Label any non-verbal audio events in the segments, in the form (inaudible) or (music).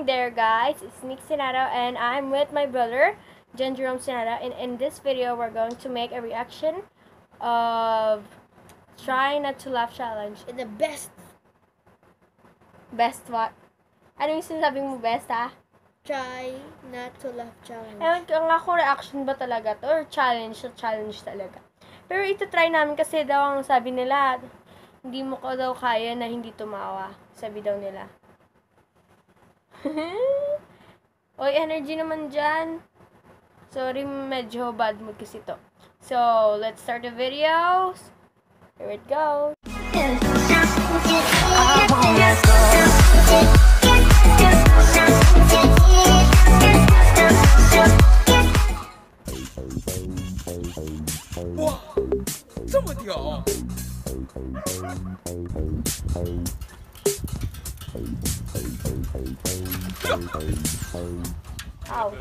morning there guys, it's Nick Sinado and I'm with my brother, Jen Jerome Sinado and in this video we're going to make a reaction of Try Not to Laugh Challenge. The best Best what? Ano yung sinasabi mo best ha? try not to laugh challenge. Ewan ko nga kung reaction ba talaga to or challenge sa challenge talaga. Pero ito try namin kasi daw ang sabi nila, hindi mo ko daw kaya na hindi tumawa. Sabi daw nila. Oy, energy naman dyan. Sorry, medyo bad mood kasi to. So, let's start the videos. Here it goes. Wow, 这么屌！ Ow.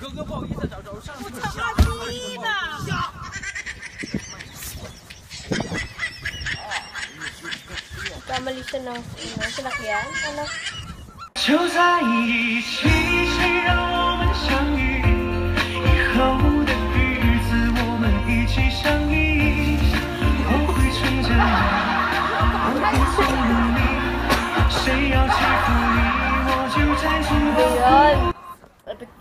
哥哥，不好意思，找找，我上去了。我他妈逼的！他，就在一起。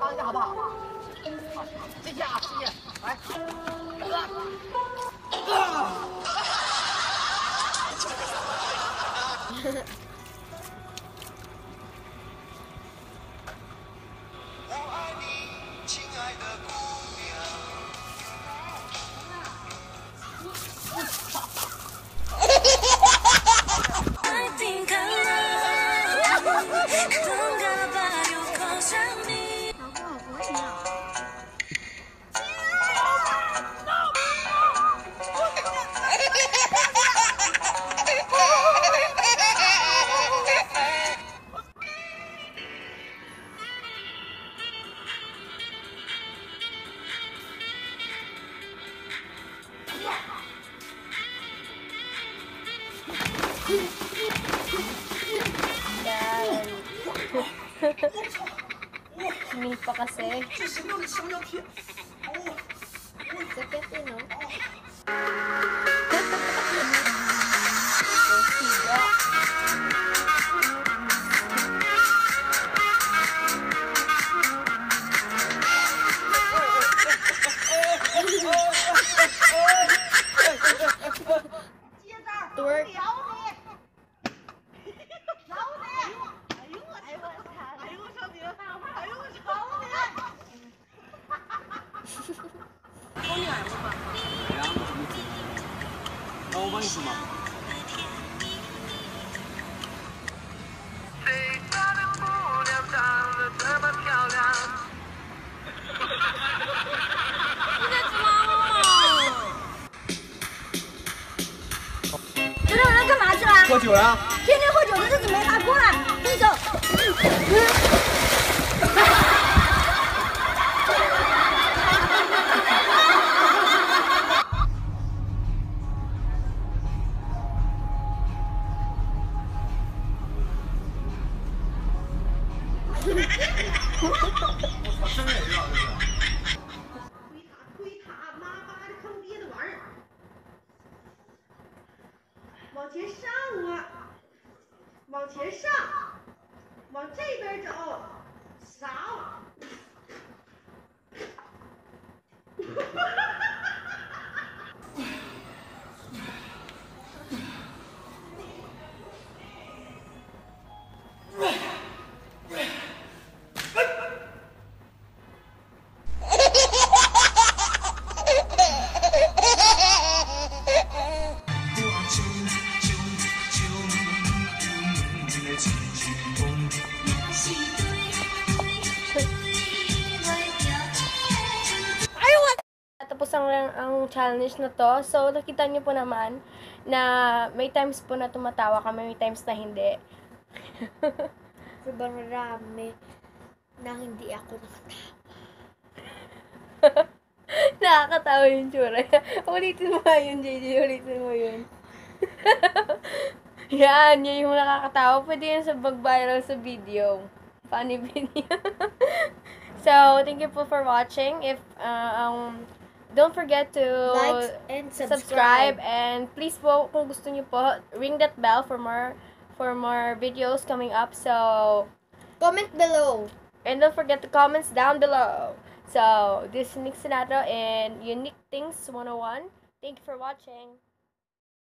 帮一下好不好？好，谢谢啊，谢谢。来，哥哥。Mil pa kasi. Sakit eh, no? Twerk. 一二三四五嘛七八九十十一天二十三十四十五十六天七十八十九二十二一二二二前上啊，往前上，往这边走，少。Ang, ang challenge na to. So, nakita niyo po naman na may times po na tumatawa kami, may times na hindi. (laughs) Sobrang rami na hindi ako nakatawa. (laughs) Nakakatawa yung tsura. ulitin mo yun, JJ. Ulitin mo yun. Yan, yun yung nakakatawa. Pwede yun sa mag-viral sa video. Funny video. (laughs) so, thank you po for watching. If, uh, um, don't forget to Like and subscribe. subscribe. and please po kung gusto niyo po ring that bell for more for more videos coming up. So Comment below. and don't forget the comments down below. So this is Nick Sinato and Unique Things 101 thank you for watching